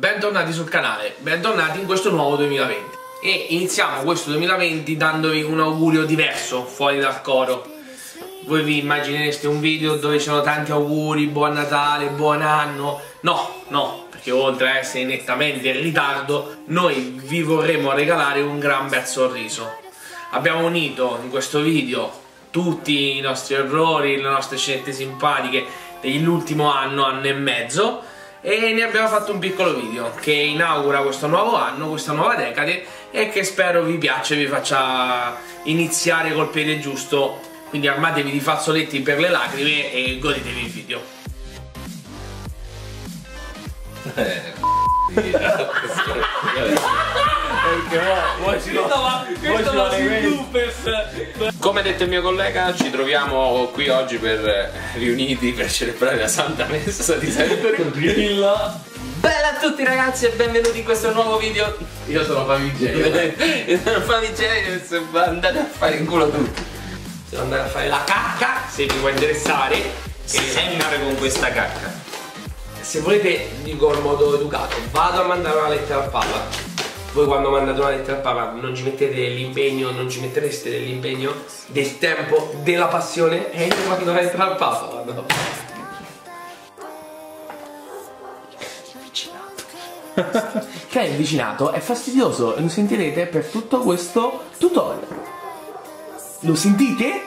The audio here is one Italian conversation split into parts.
bentornati sul canale, bentornati in questo nuovo 2020 e iniziamo questo 2020 dandovi un augurio diverso fuori dal coro. Voi vi immaginereste un video dove ci sono tanti auguri, buon Natale, buon anno. No, no, perché oltre a essere nettamente in ritardo noi vi vorremmo regalare un gran bel sorriso. Abbiamo unito in questo video tutti i nostri errori, le nostre scelte simpatiche dell'ultimo anno, anno e mezzo e ne abbiamo fatto un piccolo video che inaugura questo nuovo anno, questa nuova decade e che spero vi piaccia e vi faccia iniziare col piede giusto. Quindi armatevi di fazzoletti per le lacrime e godetevi il video Come ha detto il mio collega, ci troviamo qui oggi per riuniti per celebrare la Santa Messa di sempre. Bella a tutti ragazzi e benvenuti in questo nuovo video. io sono famigeno Non fammi genere, andate a fare in culo tutti. devo andare a fare la cacca se vi può interessare Sempre con questa cacca. se volete dico in modo educato vado a mandare una lettera al Papa voi quando mandate una lettera al Papa non ci mettete dell'impegno non ci mettereste dell'impegno del tempo della passione e io mando una lettera al Papa vado. che è il vicinato? È fastidioso lo sentirete per tutto questo tutorial lo sentite?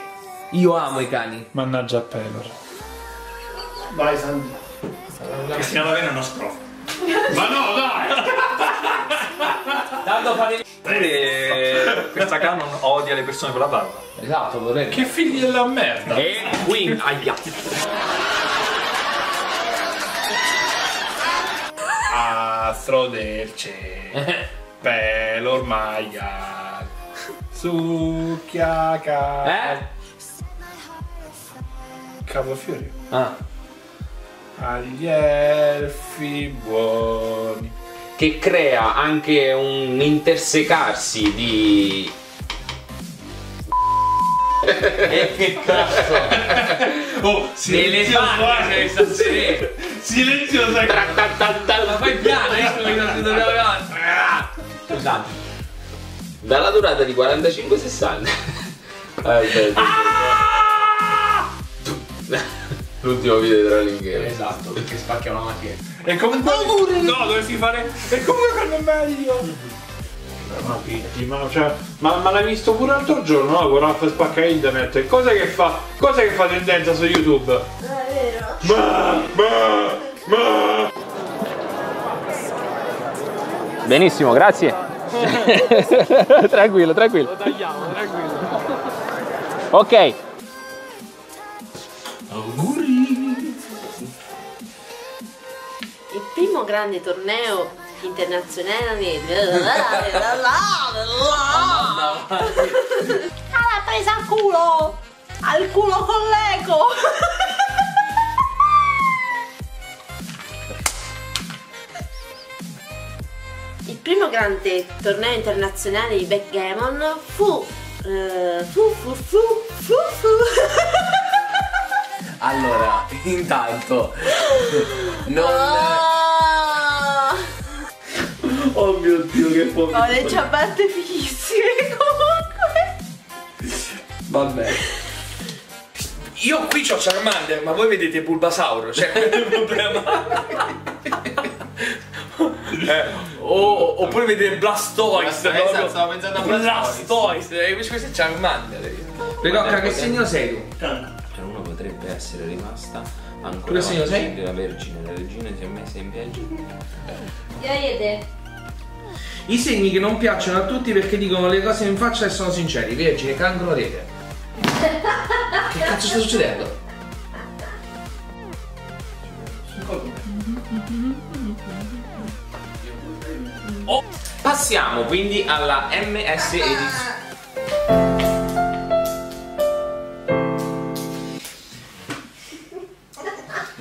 io amo i cani Mannaggia a Pelor. Vai Sandro. Cristiano Lavena è uno scrofo. Ma no, dai! Tanto fate Pure questa canon odia le persone con la barba. esatto vorrei Che figli della merda! E quindi, aia. Astro del cielo, pelo ormai succhia ca... Eh? Capofiori. Ah. Agli elfi buoni. Che crea anche un intersecarsi di. E che cazzo? Oh, sei stato Silenzio, sai Ma fai piano, io sono in dobbiamo Scusate. Dalla durata di 45-60. Aspetta. L'ultimo video di Rolling Game. Esatto, perché spacchia una macchina. E comunque. No, dovresti fare. E comunque fanno meglio. Ma fidati, ma, cioè, ma, ma l'hai visto pure l'altro giorno, no? Con Ralph spacca internet. Cosa che fa? Cosa che fa tendenza su YouTube? è vero. Ma, ma, ma. Benissimo, grazie. tranquillo, tranquillo. Lo tagliamo, tranquillo. Ok. Il primo grande torneo internazionale. L'ha presa al culo! Al culo con l'eco! Il primo grande torneo internazionale di backgammon fu. eh, fu fu fu fu fu Allora, intanto non Ah! Oh mio Dio che Ho po' le ciabatte fighissime comunque. Vabbè. Io qui ho Charmander, ma voi vedete Bulbasauro, cioè quello è il problema. Eh, o- oppure vedete Blastoise, proprio. stavo pensando a Blastoise. Blastoise, invece questo è Charmander. Pecocca, che segno sei tu? Cancro. Potrebbe essere rimasta ancora segno sei? la Vergine, la regina si è messa in viaggio. Iede. I segni che non piacciono a tutti perché dicono le cose in faccia e sono sinceri. Vergine, cancro, rete. Che cazzo sta succedendo? Passiamo quindi alla MS Edition.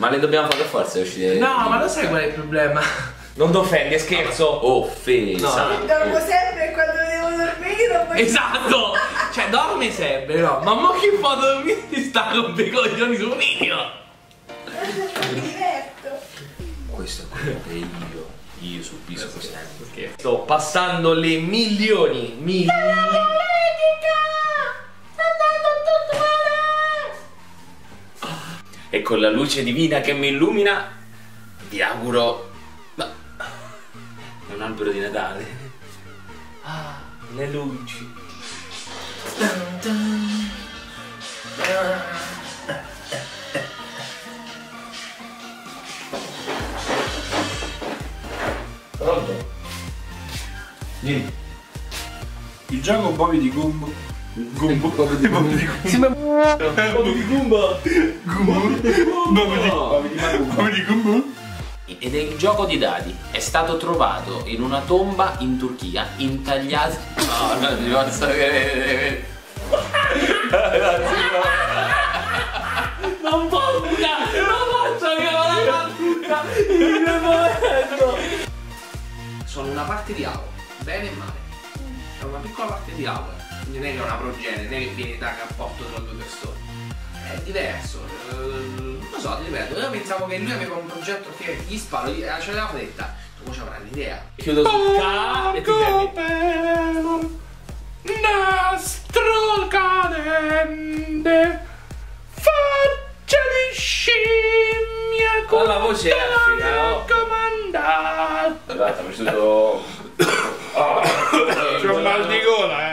Ma le dobbiamo fare forza uscire? No, ma lo sai qual è il problema? Non ti offendi, è scherzo. Offesa. No. Dormo sempre quando devo dormire. Poi... Esatto! Cioè, dormi sempre, no? Ma mo che fa dormire ti sta con i coglioni su un video? Mi diverto. Questo è quello che io Io subisco sempre. Perché sto passando le milioni, milioni. E con la luce divina che mi illumina, vi auguro. Ma... Un albero di Natale. Ah, le luci. Pronto? Il gioco Bobi di Gumbo. Gumbo. Bobi di Gumbo. Sembra Bobi di. Bobi di Bobi di Gumbo. Ed è il gioco di dadi. È stato trovato in una tomba in Turchia, intagliato. No, no, ti posso vedere. Non posso, non posso che la battuta il momento. Sono una parte di aula, bene e male. È una piccola parte di aula. Quindi non è che è una progenie, non è che viene da rapporto tra due persone. È diverso. eh, Non lo so, ti ripeto, io pensavo che lui aveva un progetto che gli sparo, gli- ce l'aveva detta. Tu ci avrai l'idea. Chiudo sul K e ti fermi. Nastro cadente Faccia di scimmia Con la voce elettrica, no? Comandare Guarda, mi sono. C'è un mal di gola È eh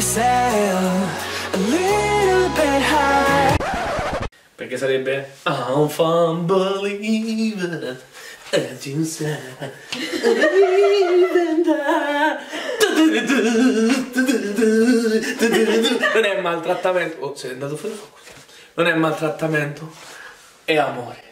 sail a little bit high? Perché sarebbe I'm fun believer as you said Non è maltrattamento Oh sei andato fuori Non è maltrattamento È amore